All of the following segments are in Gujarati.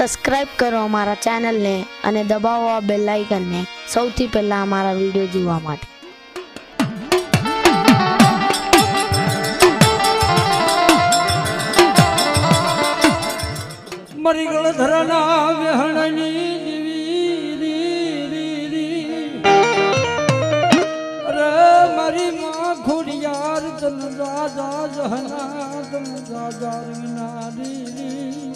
સબસ્ક્રાઇબ કરો અમારા ચેનલને અને દબાવો આ બેલ આઇકનને સૌથી પહેલા અમારા વીડિયો જોવા માટે મરીગળ ધરના વેહણની મારી માં ખોડિયાર જન રાજા જહના તન રાજા રંગનારી રી.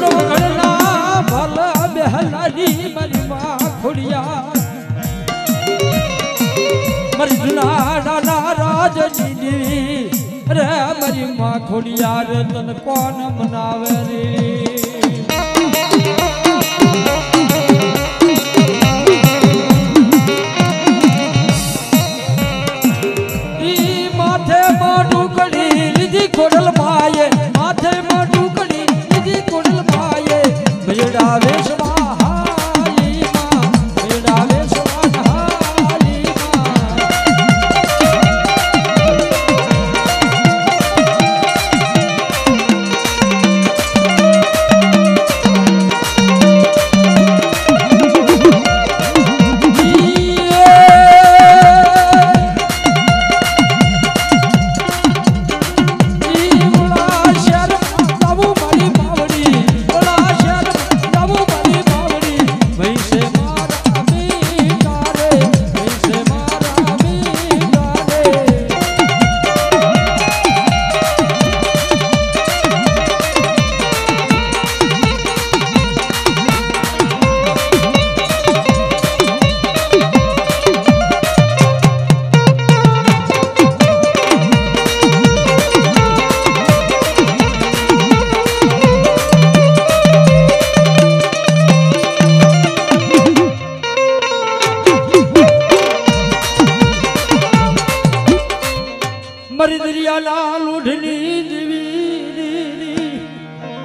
નવઘણના ભલા બેહલારી મારી માં ખોડિયા. મારી જુનાડાના રાજની દેવી મારી માં ખોડિયાર તન કોણ મનાવે રે? માથે મોઢું કડી લીધી કોડલ માયે ભેડા વેશમાં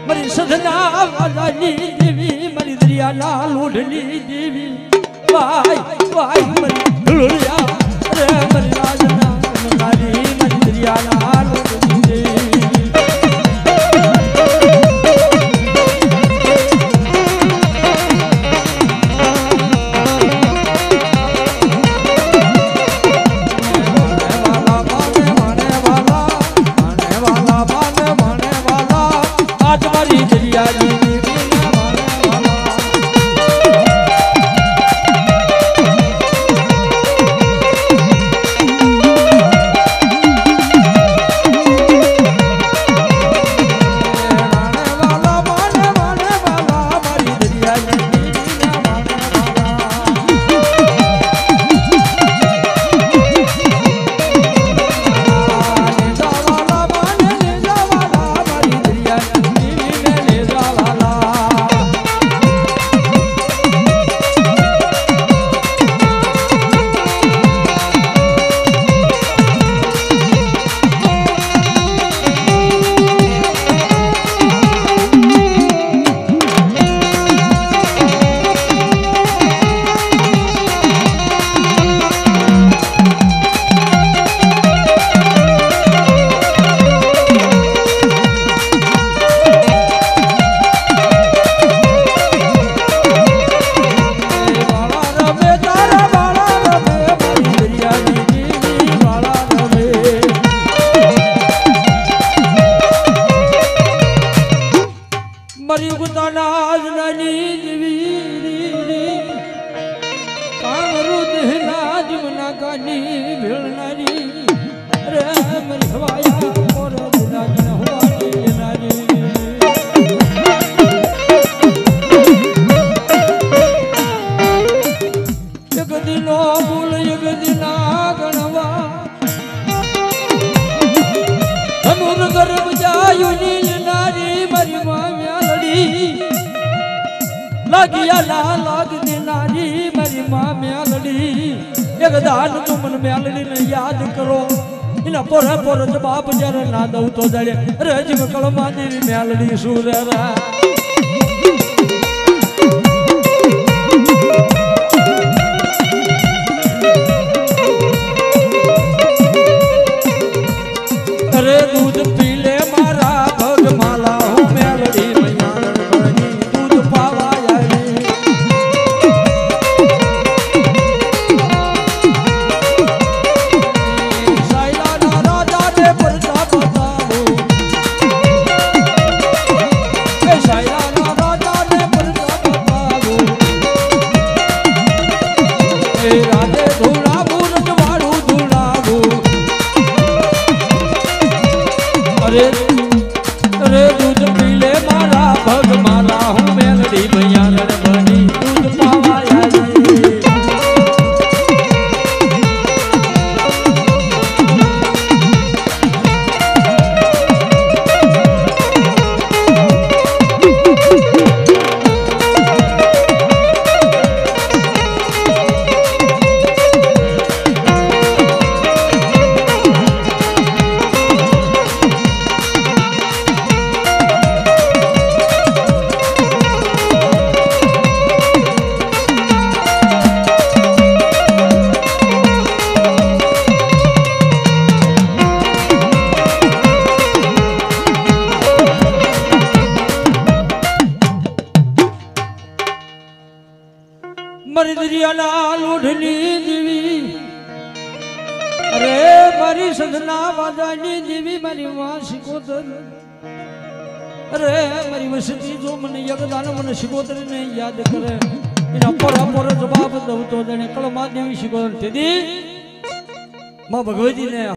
સધના વાલાની દેવી, મરી દરિયાના લોઢની દેવી. વાય વાય મરી ધુળિયા રે મરી રાજના મારી મરી દરિયાના મરી ગુતાના આજનાની દેવી કામરૂદ હિના જીવના કાની ભેળનારી રે મરી હવાયા ગણવા. ધનુર ગર્ભ જાયું લાગિયા લા લાગ દેનારી મારી માં મેલડી. એક દાન તું મને મેલડીને યાદ કરો. એના પોરે પોરે જવાબ જ્યારે ના દઉં તો જાડે રે જીવ કળમાં મેલડી શું तेरा મારી દરિયાના લોઢની દેવી. અરે મારી સદના વાદાની દેવી, મારી માં શિકોતર અરે મારી વસતી જો મને યગદાન મને શિકોતર ને યાદ કરે. એના પોરા પર જવાબ દઉં તો જાણે કળમા દેવી શિકોતર. તેથી, માં ભગવતીને